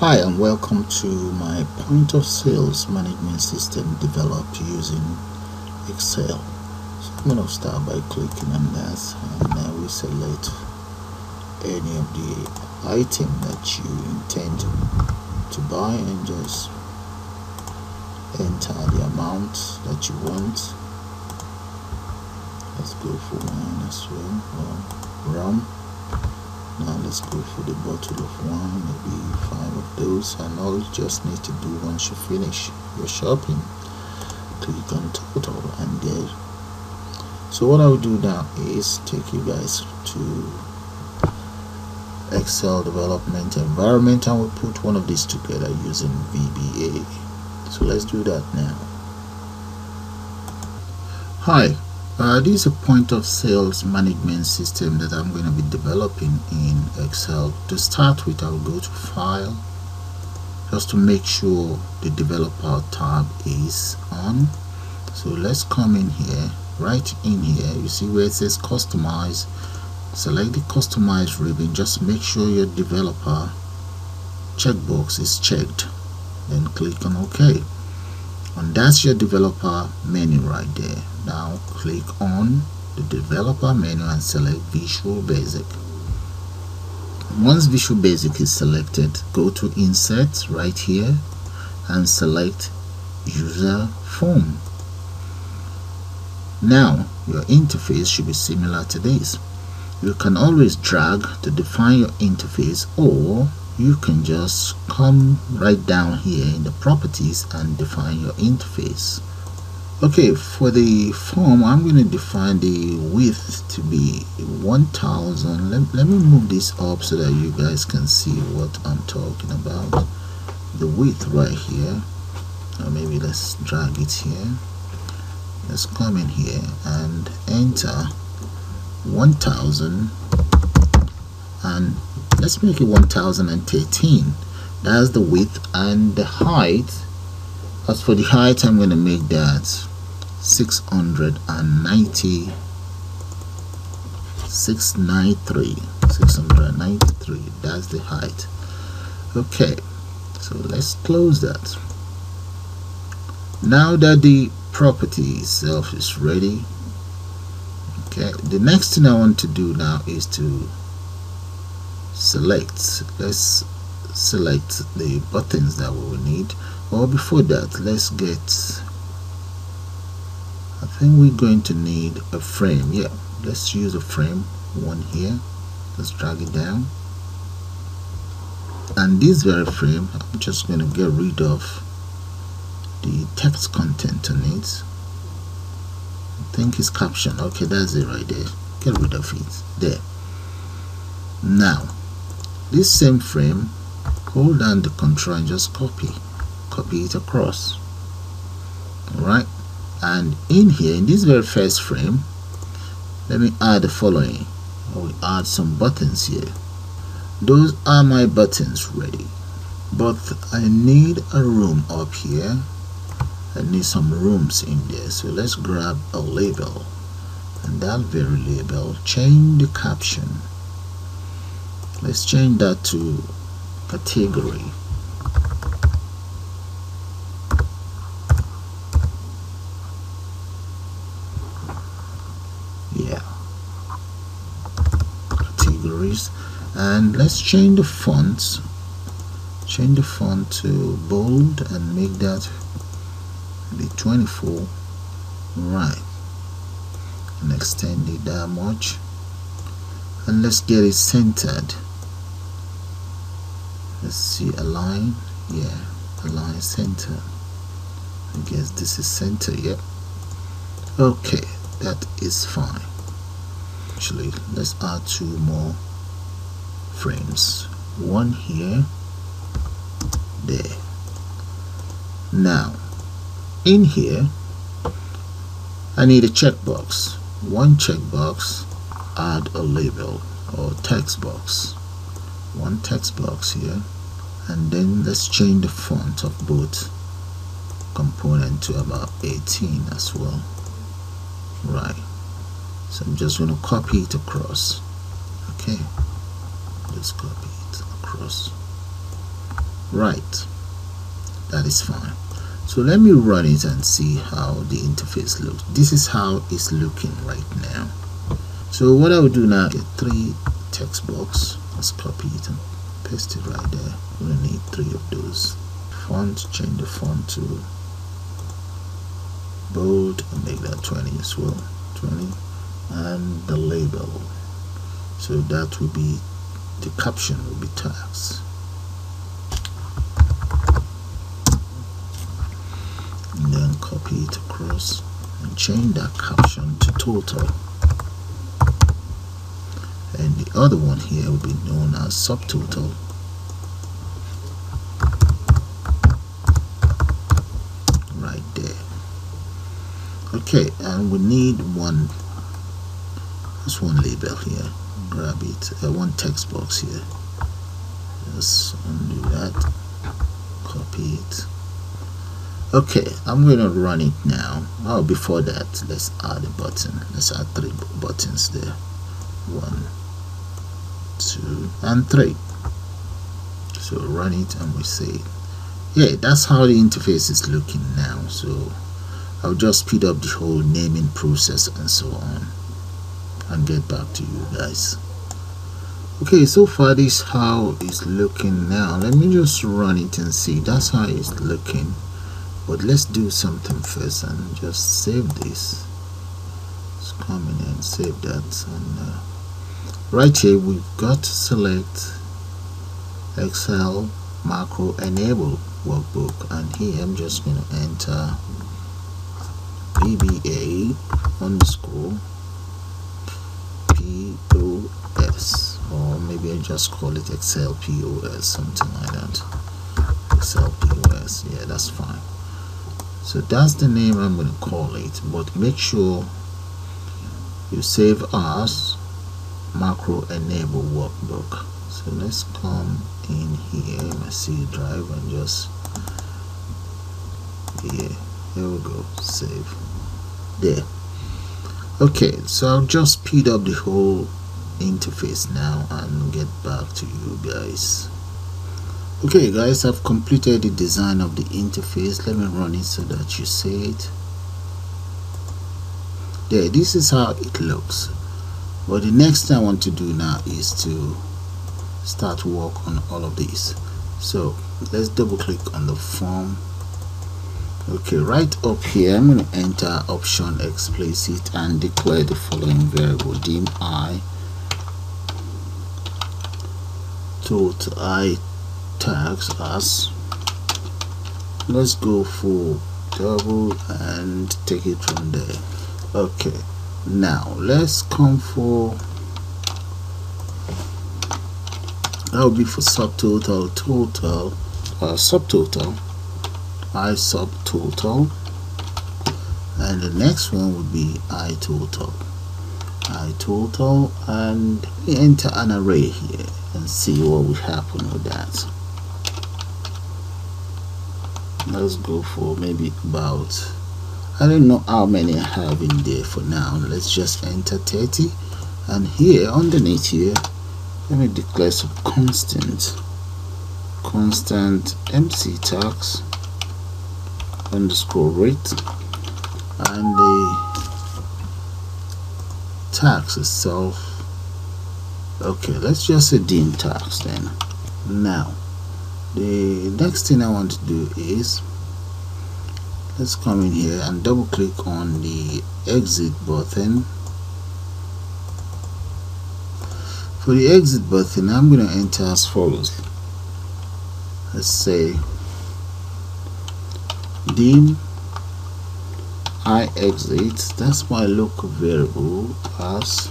Hi and welcome to my point of sales management system developed using Excel. So I'm going to start by clicking on that and now we select any of the item that you intend to buy and just enter the amount that you want. Let's go for wine as well or rum now let's go for the bottle of wine maybe five of those. And all you just need to do once you finish your shopping click on total and there so what I'll do now is take you guys to Excel development environment and we'll put one of these together using VBA so let's do that now. Hi uh, this is a point of sales management system that I'm going to be developing in Excel. To start with, I'll go to File just to make sure the developer tab is on. So let's come in here, right in here, you see where it says Customize. Select the Customize ribbon, just make sure your developer checkbox is checked. Then click on OK and that's your developer menu right there. Now click on the developer menu and select Visual Basic. Once Visual Basic is selected go to insert right here and select user form. Now your interface should be similar to this. You can always drag to define your interface or you can just come right down here in the properties and define your interface. Okay for the form I'm going to define the width to be 1000 let, let me move this up so that you guys can see what I'm talking about. The width right here or maybe let's drag it here. Let's come in here and enter 1000 and let's make it 1013 that's the width and the height. As for the height I'm going to make that 690 693 693 that's the height. Okay so let's close that. Now that the property itself is ready okay the next thing I want to do now is to select let's select the buttons that we will need. Or before that let's get I think we're going to need a frame. Yeah let's use a frame one here. Let's drag it down. And this very frame I'm just going to get rid of the text content on it. I think it's caption. Okay that's it right there. Get rid of it. There. Now this same frame hold down the control and just copy copy it across. Alright and in here in this very first frame let me add the following. Oh, I will add some buttons here. Those are my buttons ready but I need a room up here. I need some rooms in there so let's grab a label. And that very label change the caption let's change that to category. Yeah. Categories. And let's change the fonts. Change the font to bold and make that be 24 right. And extend it that much. And let's get it centered let's see align yeah align center. I guess this is center yep okay that is fine. Actually let's add two more frames. One here there. Now in here I need a checkbox. One checkbox add a label or text box one text box here and then let's change the font of both component to about 18 as well. Right. So I'm just going to copy it across. Okay. Just copy it across. Right. That is fine. So let me run it and see how the interface looks. This is how it's looking right now. So what I will do now is three text box copy it and paste it right there. We're gonna need three of those. Font change the font to bold and make that 20 as well. 20 and the label. So that will be the caption will be tags. And then copy it across and change that caption to total and the other one here will be known as subtotal. Right there. Okay and we need one just one label here. Grab it. Uh, one text box here. Just undo that. Copy it. Okay I'm to run it now. Oh before that let's add a button. Let's add three buttons there. One two and three. So run it and we say yeah that's how the interface is looking now. So I'll just speed up the whole naming process and so on and get back to you guys. Okay so far this how it's looking now. Let me just run it and see. That's how it's looking. But let's do something first and just save this. Let's come in and save that and uh, right here we've got to select Excel macro enable workbook and here I'm just going to enter VBA underscore POS or maybe I just call it Excel POS something like that. Excel POS yeah that's fine. So that's the name I'm going to call it but make sure you save as macro enable workbook. So let's come in here. My C drive and just yeah here we go. Save. There. Okay so I'll just speed up the whole interface now and get back to you guys. Okay guys I've completed the design of the interface. Let me run it so that you see it. There this is how it looks but the next thing I want to do now is to start work on all of these. So let's double click on the form. Okay right up here I'm going to enter option explicit and declare the following variable dim i total i tags as. Let's go for double and take it from there. Okay now let's come for that will be for subtotal total uh, subtotal i subtotal. And the next one would be i total. I total and enter an array here and see what will happen with that. Let's go for maybe about I don't know how many I have in there for now. Let's just enter 30 and here underneath here let me declare some constant constant MC tax underscore rate. And the tax itself. Okay let's just say dim tax then. Now the next thing I want to do is let's come in here and double click on the exit button. For the exit button I'm going to enter as follows. Let's say dim i exit. That's my local variable as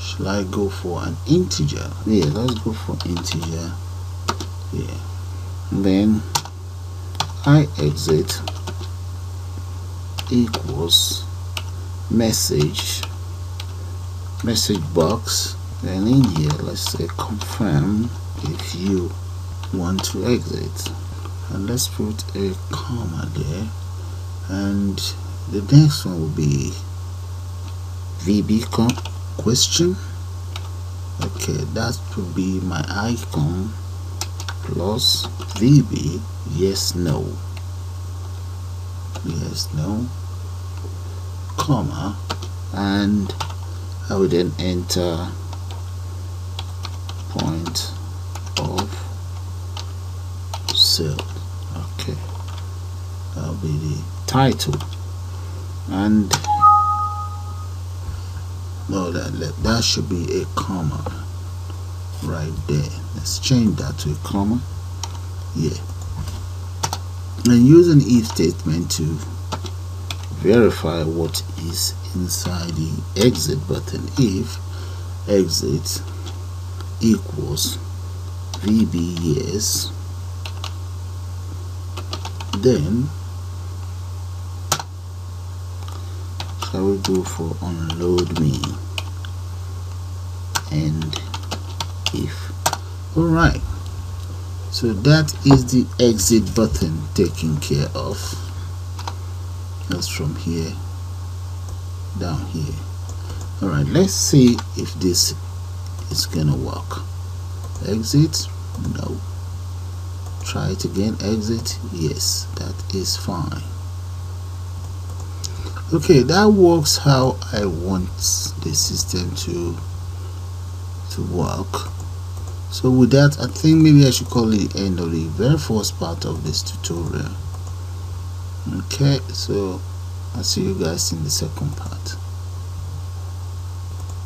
shall I go for an integer? Yeah let's go for integer. Yeah. And then i exit equals message message box. And in here let's say confirm if you want to exit. And let's put a comma there. And the next one will be VB question. Okay that would be my icon plus VB yes no. Yes no. Comma and I will then enter point of sale. Okay. That'll be the title. And no that that should be a comma right there. Let's change that to a comma. Yeah. And use an if statement to verify what is inside the exit button. If exit equals vb yes then shall we go for unload me? And all right. So that is the exit button taken care of. That's from here down here. All right let's see if this is gonna work. Exit? No. Try it again. Exit? Yes that is fine. Okay that works how I want the system to to work so with that I think maybe I should call it the end of the very first part of this tutorial. Okay so I'll see you guys in the second part